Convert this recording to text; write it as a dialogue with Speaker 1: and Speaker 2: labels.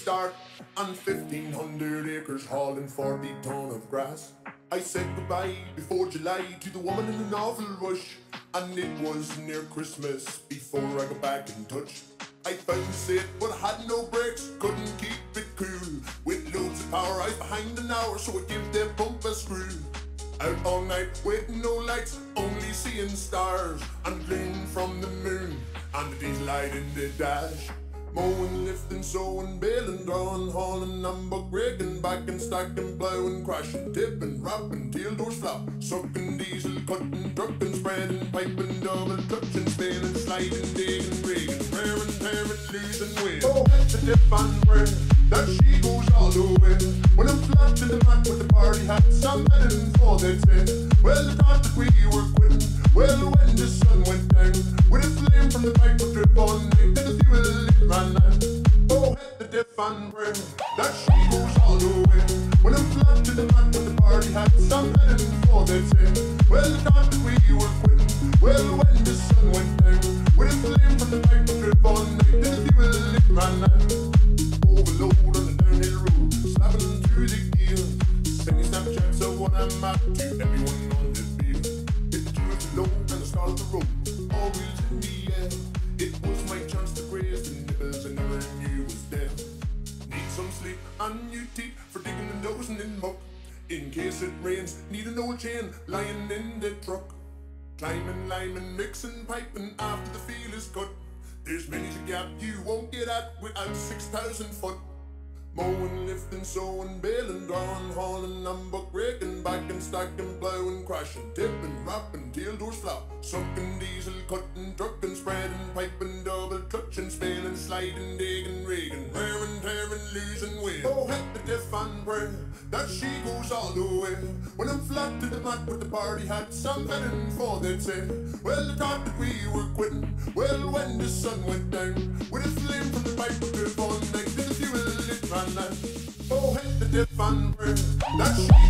Speaker 1: start. On 1500 acres hauling 40 ton of grass. I said goodbye before July to the woman in the novel rush. And it was near Christmas before I got back in touch. I found it, but had no brakes, couldn't keep it cool. With loads of power, I behind an hour, so I give the pump a screw. Out all night, with no lights, only seeing stars and gleam from the moon and the diesel light in the dash. Mowing, lifting, sowing, baling, drawing, hauling, I'm breaking, back and stacking, plowing, crashing, tipping, rapping, tail doors flop, sucking, diesel, cutting, trucking, spreading, piping, double, clutching, spinning, sliding, digging, rigging, tearing, tearing, losing weight. Oh, hit the dip and pray that she goes all the way. When I'm flat to the mat with the party hats, I'm heading for the tin. Well, the thought that we were that she goes all the way. When I'm flat to the mat with the party hats, I'm heading for the tin. Well, the thought that we were quitting. Well, when the sun went down, with a flame from the would drip on me, did the fuel it ran out. Dozing in muck. In case it rains, need an old chain lying in the truck. Climbing, liming, mixing, piping after the field is cut. There's many a gap you won't get at without 6,000 foot. Mowing, lifting, sowing, baling, drawing, hauling, buck breaking, back and stacking, plowing, crashing, tipping, rapping, tail doors flop, sucking, diesel, cutting, trucking, spreading, piping, double, clutching, spinning, sliding, digging, rigging, wearing, tearing, losing weight. Oh, hit the diff and pray that she goes all the way. When I'm flat to the mat with the party hats, I'm heading for the say. Well, the thought that we were quitting. Well, when the sun went down, with a flame from the pipe drip on next to the fuel it ran out. Oh, hit the dip and pray that she